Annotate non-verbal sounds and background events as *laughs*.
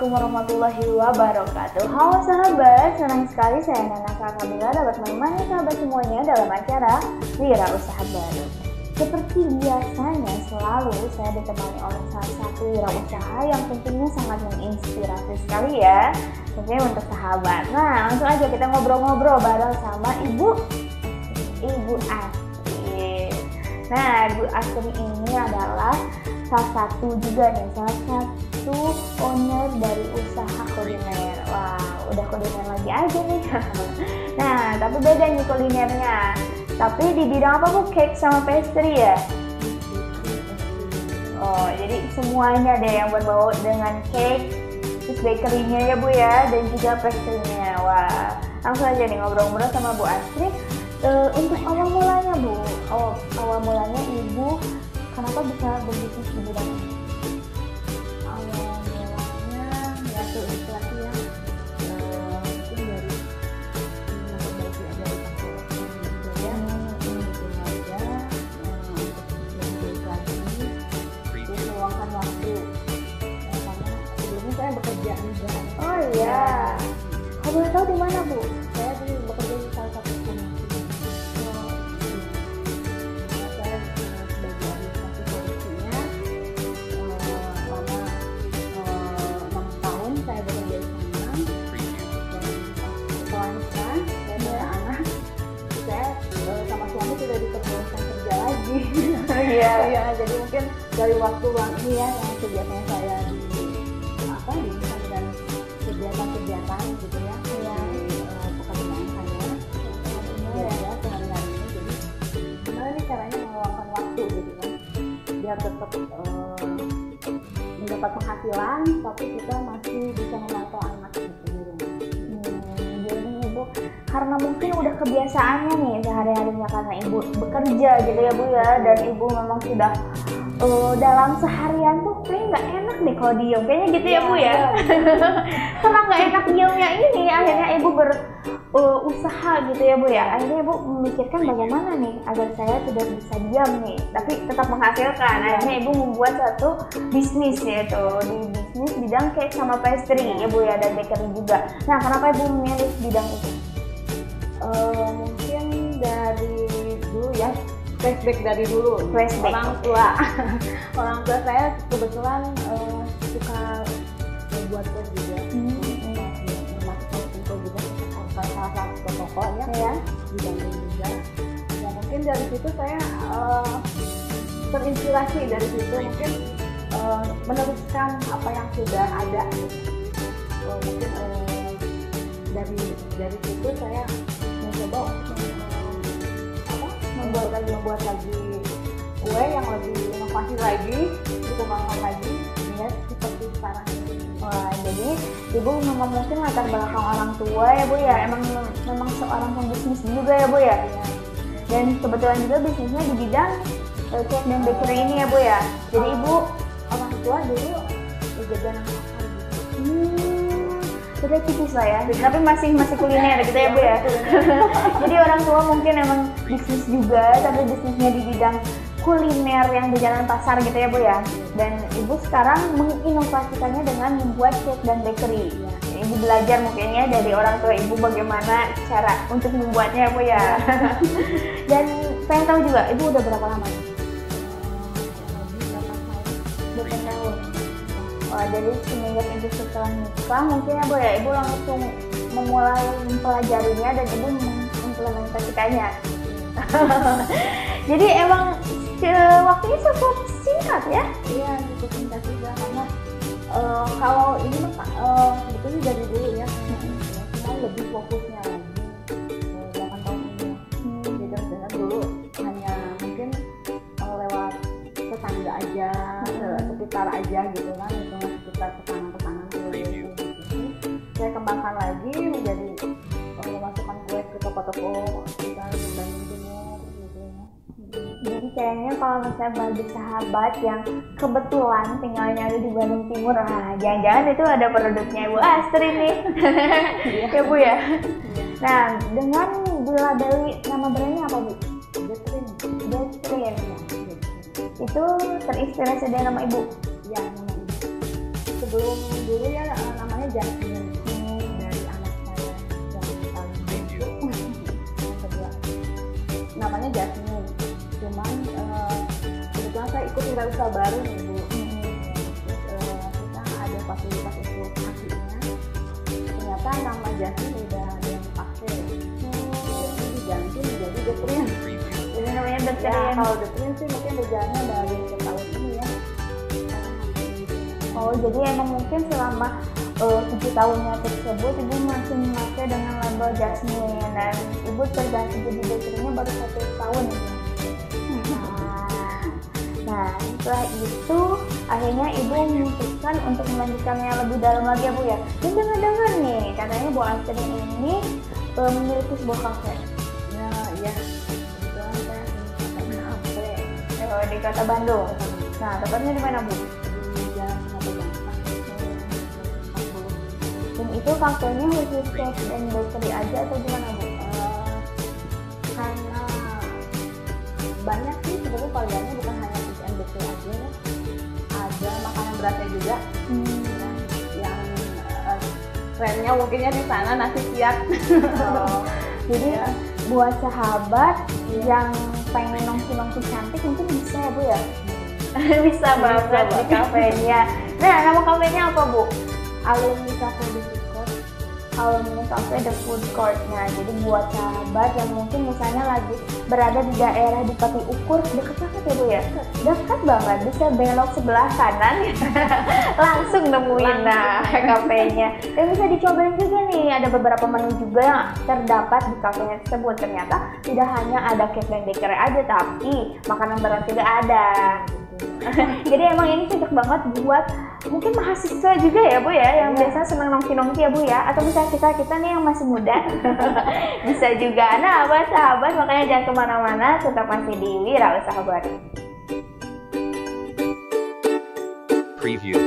Assalamualaikum warahmatullahi wabarakatuh. Halo sahabat, senang sekali saya Nana Kakabila dapat menemani sahabat semuanya dalam acara Wira Usaha Baru. Seperti biasanya selalu saya ditemani oleh salah satu wirausaha yang tentunya sangat menginspirasi sekali ya. Tentunya untuk sahabat. Nah langsung aja kita ngobrol-ngobrol bareng sama Ibu Ibu Astri Nah Ibu Astri ini adalah salah satu juga nih salah satu owner dari usaha kuliner. Wah udah kuliner lagi aja nih. *laughs* Nah tapi beda nih kulinernya. Tapi di bidang apa bu? Cake sama pastry ya? Oh jadi semuanya deh yang berbau dengan cake terus bakerynya ya bu ya dan juga pastrynya. Wah langsung aja nih ngobrol-ngobrol sama bu Astri. Uh, untuk awal mulanya bu. Oh awal mulanya ibu kenapa bisa berbisnis di bidang? Waktu. Karena sebelumnya saya bekerja juga Oh iya. Kalau boleh tahu di mana bu? saya dulu bekerja di salah satu komisi saya sebagai administrasi produksinya selama enam tahun saya bekerja di sana dan setelah nikah saya punya anak saya sama suami tidak diperbolehkan kerja lagi. Iya. *laughs* ya jadi mungkin dari waktu luang ini ya yang kegiatan saya di apa di dan kegiatan-kegiatan gitu ya. Eh, pekerjaan saya ya ya sehari-hari ini jadi gimana nih caranya meluangkan waktu gitu kan? Biar tetap eh, mendapat penghasilan tapi kita masih bisa memantau karena mungkin udah kebiasaannya nih sehari-harinya karena ibu bekerja gitu ya bu ya. Dan ibu memang sudah eh, dalam seharian tuh kayak nggak enak deh kalau diem. Kayaknya gitu ya bu ya. *laughs* Karena nggak enak diemnya ini akhirnya ibu berusaha gitu ya bu ya. Akhirnya ibu memikirkan bagaimana nih agar saya tidak bisa diam nih tapi tetap menghasilkan. Akhirnya ibu membuat satu bisnis yaitu di bisnis bidang cake sama pastry ya bu ya dan bakery juga. Nah kenapa ibu memilih bidang itu Eh, mungkin dari dulu ya flashback dari dulu. Flashback. orang tua. *laughs* Orang tua saya kebetulan eh, suka membuat kue juga. Memasukkan kumpul juga. Salah satu toko ya di Bandung juga. Ya mungkin dari situ saya eh, terinspirasi dari situ. Mungkin eh, meneruskan apa yang sudah ada. Eh, mungkin eh, dari dari situ saya mencoba membuat lagi membuat lagi kue yang lebih inovasi lagi dikembangkan lagi. Ya seperti sekarang Wah, jadi ibu memang mungkin latar belakang orang tua ya bu ya. Emang memang seorang pembisnis juga ya bu ya. Dan kebetulan juga bisnisnya di bidang eh, cake dan bakery ini ya bu ya. Jadi ibu orang tua dulu jajanan pasar gitu hmm, beda tipis lah ya. Tapi masih masih kuliner gitu ya bu ya? *laughs* Jadi orang tua mungkin emang bisnis juga tapi bisnisnya di bidang kuliner yang di jalan pasar gitu ya bu ya? Dan ibu sekarang menginovasikannya dengan membuat cake dan bakery. Ibu belajar mungkin ya dari orang tua ibu bagaimana cara untuk membuatnya ya bu ya? *laughs* Dan pengen tahu juga ibu udah berapa lama? 8 tahun 8 tahun Wah, jadi semenjak ibu setelah nikah mungkin ya bu ya ibu langsung memulai mempelajarinya dan ibu mengimplementasikannya *laughs* jadi emang waktunya cukup singkat ya Iya cukup singkat juga karena eh, kalau ini mah eh, sebetulnya dari dulu ya, cuma lebih fokusnya lagi 8 tahun ini. Beda dengan dulu hanya mungkin eh, lewat tetangga aja, Hmm. sekitar aja gitu kan, pesanan-pesanan gitu. Saya kembangkan lagi menjadi memasukkan kue ke toko-toko Bandung Timur gitu. Jadi kayaknya kalau misalnya bagi sahabat yang kebetulan tinggalnya ada di Bandung Timur, ah jangan-jangan itu ada produknya Ibu Astri nih, *laughs* ya Bu ya. Nah, dengan dilabeli nama brandnya apa Bu? Betrin. Betrin. Itu terinspirasi dari nama Ibu. ya sebelum dulu ya eh, namanya Jasmine dari anak saya yang paling kedua namanya Jasmine cuman eh, kebetulan saya ikut wirausaha baru nih bu. Terus, eh, kita ada fasilitas untuk kakinya ternyata nama Jasmine udah ada yang pakai jadi diganti menjadi The Prince. Jadi namanya The ya Prince. kalau The Prince sih mungkin berjalannya dari Oh, jadi emang mungkin selama eh, tujuh tahunnya tersebut ibu masih memakai dengan label Jasmine dan ibu terganti jadi dokternya baru satu tahun. Nah, Nah, setelah itu akhirnya ibu memutuskan untuk melanjutkannya lebih dalam lagi ya bu ya. Dan dengar-dengar nih, katanya Bu Astrid ini eh, memiliki sebuah kafe ya ya kebetulan saya di kota Bandung. Nah, tepatnya di mana bu? Itu kafenya khusus chef dan bakery aja atau gimana bu? Eh, karena banyak sih sebenarnya variannya bukan hanya fish and bakery aja ya. ada makanan beratnya juga Hmm. yang eh, trennya mungkinnya di sana nasi siap Oh, *laughs* jadi Ya. buat sahabat yang pengen nongki-nongki cantik mungkin bisa ya bu ya? *laughs* bisa banget di kafenya. Nah nama kafenya apa bu? alumni cafe Sikot Alumni Cafe The Food Court. Nah jadi buat sahabat yang mungkin misalnya lagi berada di daerah di Pati Ukur deket banget ya bu ya? Dekat banget, bisa belok sebelah kanan *laughs* langsung nemuin nah kafenya. Dan bisa dicobain juga nih, ada beberapa menu juga yang terdapat di kafenya tersebut. Ternyata tidak hanya ada cake dan bakery aja, tapi makanan berat juga ada. *laughs* Jadi emang ini cocok banget buat mungkin mahasiswa juga ya bu ya yang Iya. biasa senang nongki-nongki ya bu ya atau bisa kita kita nih yang masih muda *laughs* bisa juga nah buat sahabat makanya jangan ke mana-mana tetap masih di Wira Usaha Baru Preview.